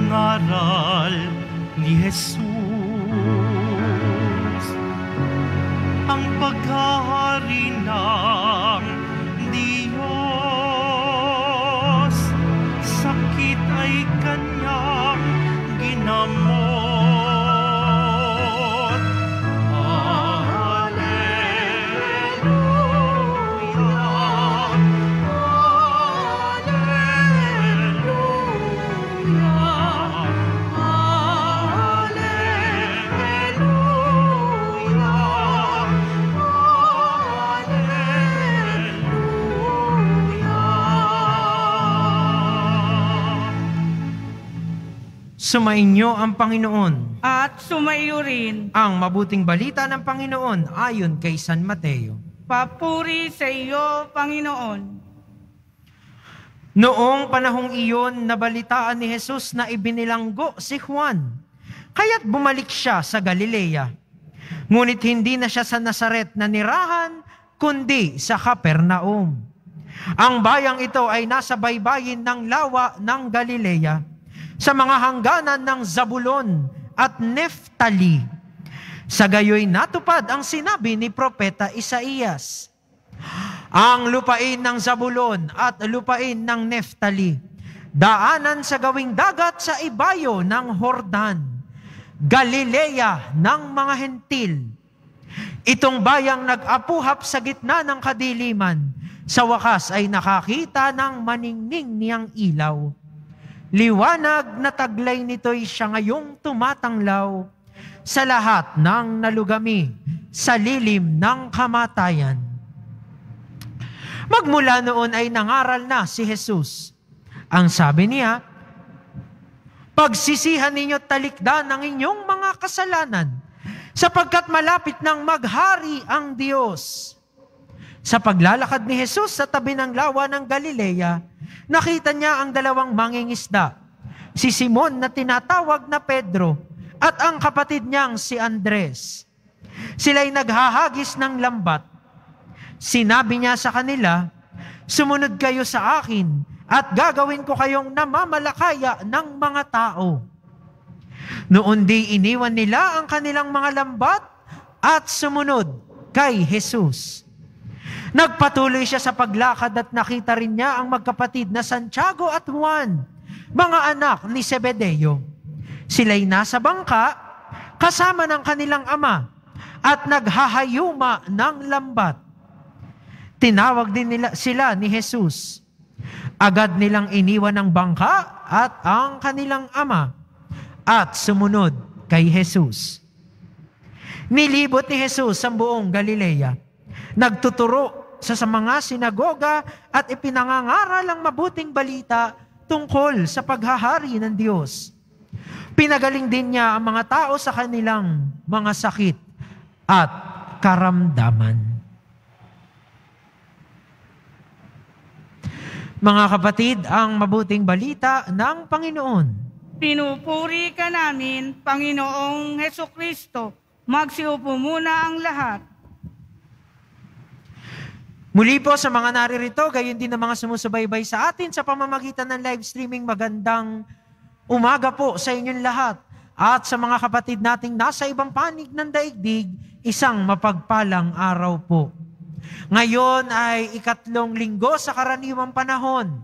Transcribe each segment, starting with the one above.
ang aral ni Jesus. Ang paghahari ng Sumainyo ang Panginoon. At sumaiyo rin, Ang mabuting balita ng Panginoon ayon kay San Mateo. papuri sa iyo, Panginoon. Noong panahong iyon, nabalitaan ni Jesus na ibinilanggo si Juan. Kaya't bumalik siya sa Galilea. Ngunit hindi na siya sa Nazaret na nirahan, kundi sa Capernaum. Ang bayang ito ay nasa baybayin ng lawa ng Galilea, sa mga hangganan ng Zabulon at Neftali. Sa gayoy natupad ang sinabi ni Propeta Isaías. Ang lupain ng Zabulon at lupain ng Neftali, daanan sa gawing dagat sa ibayo ng Hordan, Galilea ng mga hentil. Itong bayang nag-apuhap sa gitna ng kadiliman, sa wakas ay nakakita ng maningning niyang ilaw. Liwanag na taglay nito'y siya ngayong tumatanglaw sa lahat ng nalugami sa lilim ng kamatayan. Magmula noon ay nangaral na si Jesus. Ang sabi niya, Pagsisihan ninyo talikdan ang inyong mga kasalanan, sapagkat malapit nang maghari ang Diyos. Sa paglalakad ni Jesus sa tabi ng lawa ng Galilea, nakita niya ang dalawang mangingisda, si Simon na tinatawag na Pedro at ang kapatid niyang si Andres. Sila'y naghahagis ng lambat. Sinabi niya sa kanila, Sumunod kayo sa akin at gagawin ko kayong namamalakaya ng mga tao. Noon di iniwan nila ang kanilang mga lambat at sumunod kay Jesus. Nagpatuloy siya sa paglakad at nakita rin niya ang magkapatid na Santiago at Juan, mga anak ni Zebedeo. Sila'y nasa bangka kasama ng kanilang ama at naghahayuma ng lambat. Tinawag din nila sila ni Jesus. Agad nilang iniwan ang bangka at ang kanilang ama at sumunod kay Jesus. Nilibot ni Jesus ang buong Galilea. Nagtuturo sa, mga sinagoga at ipinangangaral ang mabuting balita tungkol sa paghahari ng Diyos. Pinagaling din niya ang mga tao sa kanilang mga sakit at karamdaman. Mga kapatid, ang mabuting balita ng Panginoon. Pinupuri ka namin, Panginoong Heso Kristo. Magsiupo muna ang lahat. Muli po sa mga naririto, gayon din ang mga sumusubaybay sa atin sa pamamagitan ng live streaming, magandang umaga po sa inyong lahat. At sa mga kapatid nating nasa ibang panig ng daigdig, isang mapagpalang araw po. Ngayon ay ikatlong linggo sa karaniwang panahon.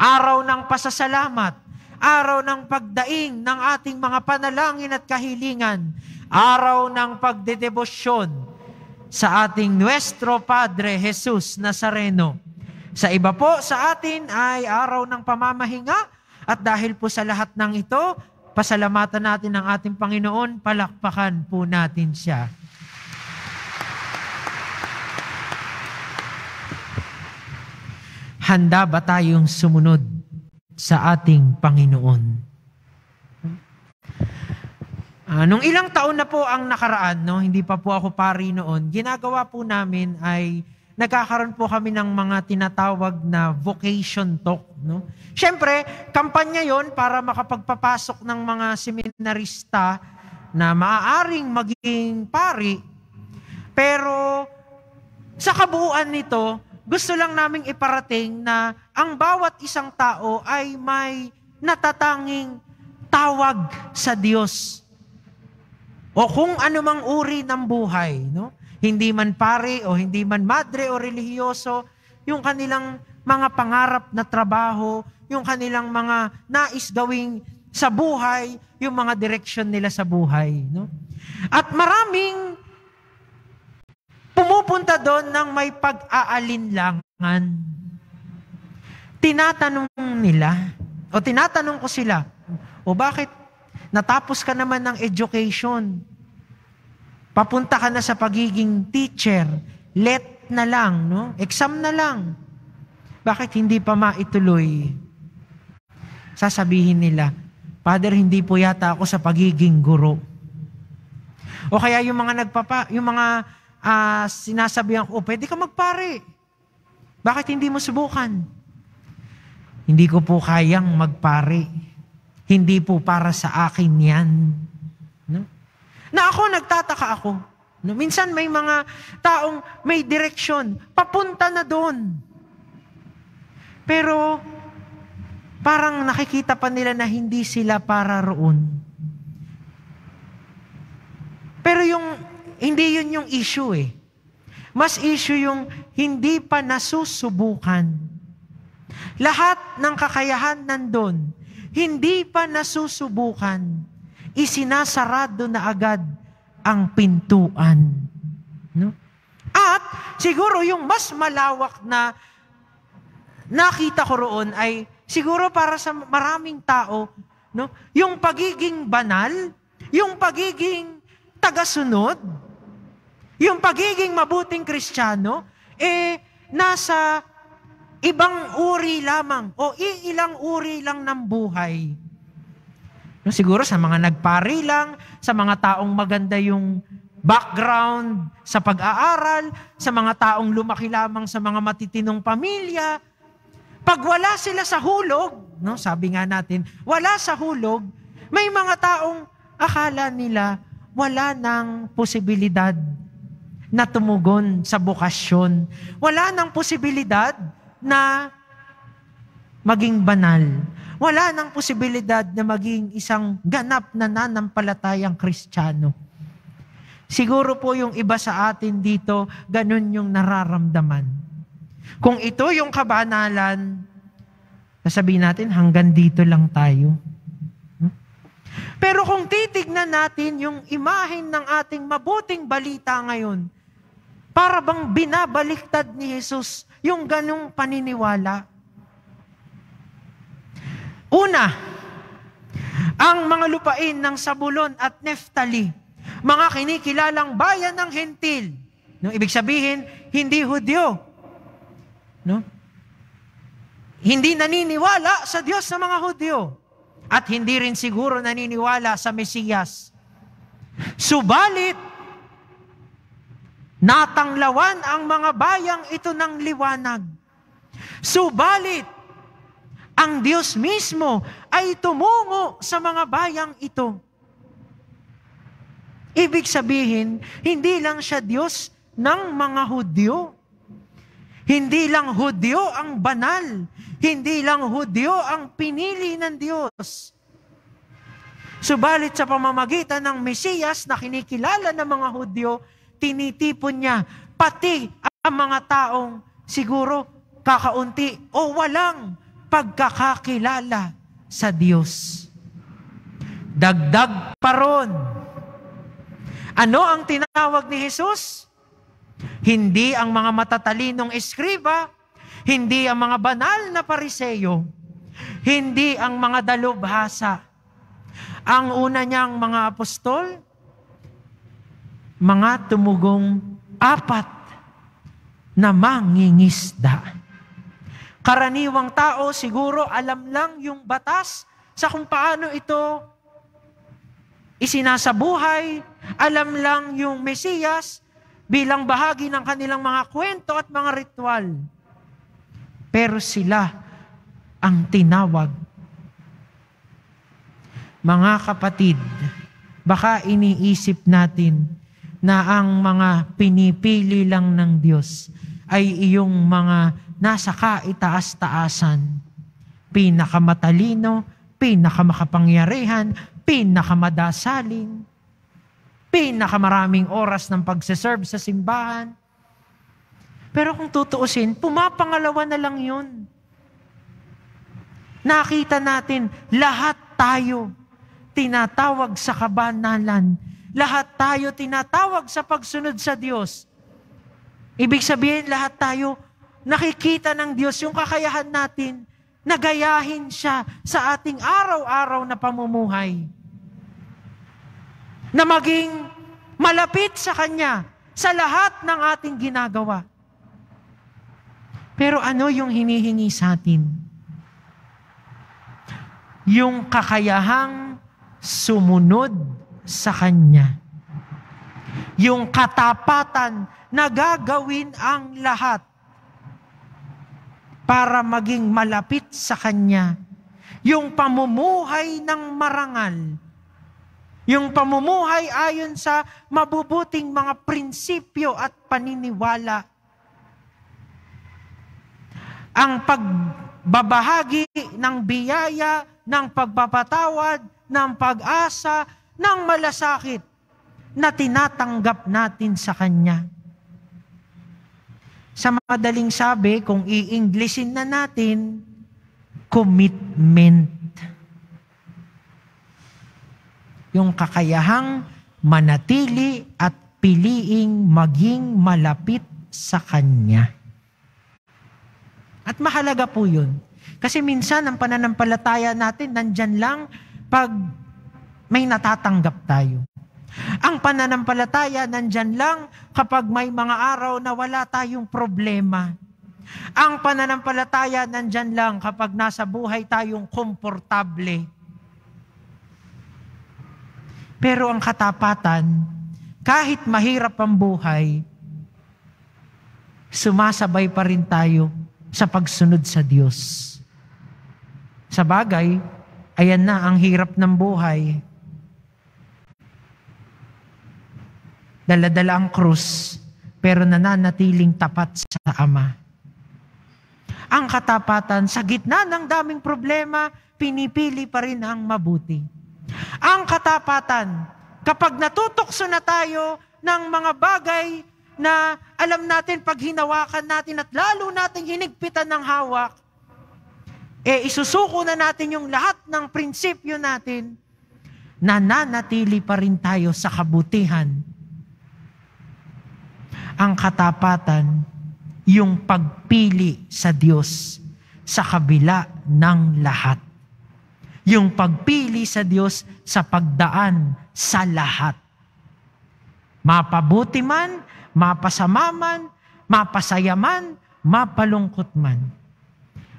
Araw ng pasasalamat, araw ng pagdaing ng ating mga panalangin at kahilingan, araw ng pagdedebosyon sa ating Nuestro Padre Jesus Nazareno. Sa iba po sa atin ay araw ng pamamahinga at dahil po sa lahat ng ito, pasalamatan natin ang ating Panginoon, palakpakan po natin siya. Handa ba tayong sumunod sa ating Panginoon? Ah, nung ilang taon na po ang nakaraan, no, hindi pa po ako pari noon, ginagawa po namin ay nagkakaroon po kami ng mga tinatawag na vocation talk. No? Siyempre, kampanya yon para makapagpapasok ng mga seminarista na maaaring maging pari. Pero sa kabuuan nito, gusto lang naming iparating na ang bawat isang tao ay may natatanging tawag sa Diyos. O kung anumang uri ng buhay, no? Hindi man pare o hindi man madre o relihiyoso, yung kanilang mga pangarap na trabaho, yung kanilang mga nais gawing sa buhay, yung mga direksyon nila sa buhay. No? At maraming pumupunta doon ng may pag-aalinlangan. Tinatanong nila, o tinatanong ko sila, o bakit natapos ka naman ng education? Papunta ka na sa pagiging teacher, let na lang, no? Exam na lang. Bakit hindi pa maituloy? Sasabihin nila, Father, hindi po yata ako sa pagiging guro. O kaya yung mga nagpapa, yung mga uh, sinasabihan ko, oh, pwede ka magpare. Bakit hindi mo subukan? Hindi ko po kayang magpare. Hindi po para sa akin yan. Na ako, nagtataka ako. No? Minsan may mga taong may direksyon, papunta na doon. Pero parang nakikita pa nila na hindi sila para roon. Pero yung hindi yun yung issue eh. Mas issue yung hindi pa nasusubukan. Lahat ng kakayahan nandun, hindi pa nasusubukan, isinasarado na agad ang pintuan. No? At siguro yung mas malawak na nakita ko roon ay siguro para sa maraming tao, no? Yung pagiging banal, yung pagiging tagasunod, yung pagiging mabuting kristyano, eh, nasa ibang uri lamang o iilang uri lang ng buhay. No, siguro sa mga nagpari lang, sa mga taong maganda yung background sa pag-aaral, sa mga taong lumaki lamang sa mga matitinong pamilya, pag wala sila sa hulog, no, sabi nga natin, wala sa hulog, may mga taong akala nila wala ng posibilidad na tumugon sa bukasyon. Wala ng posibilidad na maging banal. Wala ng posibilidad na maging isang ganap na nanampalatayang kristyano. Siguro po yung iba sa atin dito, ganun yung nararamdaman. Kung ito yung kabanalan, sasabihin natin, hanggang dito lang tayo. Hmm? Pero kung titignan natin yung imahin ng ating mabuting balita ngayon, para bang binabaliktad ni Jesus yung ganong paniniwala. Una, ang mga lupain ng Sabulon at Neftali, mga kinikilalang bayan ng Hentil. No, ibig sabihin, hindi Hudyo, No? Hindi naniniwala sa Diyos sa mga Hudyo. At hindi rin siguro naniniwala sa Mesiyas. Subalit, natanglawan ang mga bayang ito ng liwanag. Subalit, ang Diyos mismo ay tumungo sa mga bayang ito. Ibig sabihin, hindi lang siya Diyos ng mga Hudyo, hindi lang Hudyo ang banal. Hindi lang Hudyo ang pinili ng Diyos. Subalit sa pamamagitan ng Mesiyas na kinikilala ng mga Hudyo, tinitipon niya pati ang mga taong siguro kakaunti o walang pagkakakilala sa Diyos. Dagdag pa ron. Ano ang tinawag ni Jesus? Hindi ang mga matatalinong eskriba, hindi ang mga banal na pariseyo, hindi ang mga dalubhasa. Ang una niyang mga apostol, mga tumugong apat na mangingisda. Karaniwang tao siguro alam lang yung batas sa kung paano ito isinasabuhay, alam lang yung Mesiyas, bilang bahagi ng kanilang mga kwento at mga ritual. Pero sila ang tinawag. Mga kapatid, baka iniisip natin na ang mga pinipili lang ng Diyos ay iyong mga nasa kaitaas-taasan, pinakamatalino, pinakamakapangyarihan, pinakamadasalin. pinakamaraming oras ng pagsiserve sa simbahan. Pero kung tutuusin, pumapangalawa na lang yun. Nakita natin, lahat tayo tinatawag sa kabanalan. Lahat tayo tinatawag sa pagsunod sa Diyos. Ibig sabihin, lahat tayo nakikita ng Diyos yung kakayahan natin nagayahin siya sa ating araw-araw na pamumuhay. Na maging malapit sa Kanya sa lahat ng ating ginagawa. Pero ano yung hinihingi sa atin? Yung kakayahang sumunod sa Kanya. Yung katapatan na gagawin ang lahat para maging malapit sa Kanya. Yung pamumuhay ng marangal. Yung pamumuhay ayon sa mabubuting mga prinsipyo at paniniwala ang pagbabahagi ng biyaya, ng pagpapatawad, ng pag-asa, ng malasakit na tinatanggap natin sa Kanya. Sa madaling sabi, kung i-Englishin na natin, commitment. Yung kakayahang manatili at piliing maging malapit sa Kanya. At mahalaga po yun. Kasi minsan ang pananampalataya natin nandyan lang pag may natatanggap tayo. Ang pananampalataya nandyan lang kapag may mga araw na wala tayong problema. Ang pananampalataya nandyan lang kapag nasa buhay tayong komportable. Pero ang katapatan, kahit mahirap ang buhay, sumasabay pa rin tayo sa pagsunod sa Diyos. Sa bagay, ayan na ang hirap ng buhay. Daladala ang krus, pero nananatiling tapat sa Ama. Ang katapatan, sa gitna ng daming problema, pinipili pa rin ang mabuti. Ang katapatan, kapag natutokso na tayo ng mga bagay na alam natin pag hinawakan natin at lalo natin hinigpitan ng hawak, eh isusuko na natin yung lahat ng prinsipyo natin, nananatili pa rin tayo sa kabutihan. Ang katapatan, yung pagpili sa Diyos sa kabila ng lahat. Yung pagpili sa Diyos sa pagdaan sa lahat. Mapabuti man, mapasama man, mapasaya man, mapalungkot man.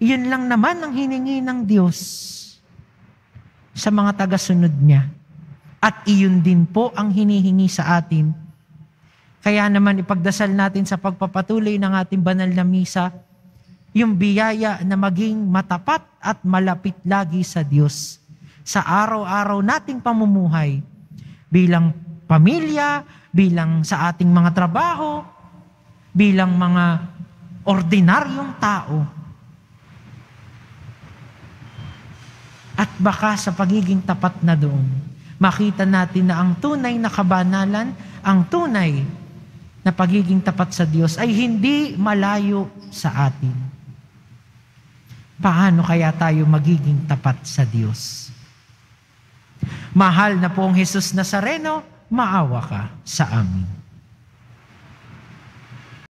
Iyon lang naman ang hiningi ng Diyos sa mga tagasunod niya. At iyon din po ang hinihingi sa atin. Kaya naman ipagdasal natin sa pagpapatuloy ng ating banal na misa, yung biyaya na maging matapat at malapit lagi sa Diyos sa araw-araw nating pamumuhay bilang pamilya, bilang sa ating mga trabaho, bilang mga ordinaryong tao. At baka sa pagiging tapat na doon, makita natin na ang tunay na kabanalan, ang tunay na pagiging tapat sa Diyos ay hindi malayo sa atin. Paano kaya tayo magiging tapat sa Diyos? Mahal na pong Jesus Nazareno, maawa ka sa amin.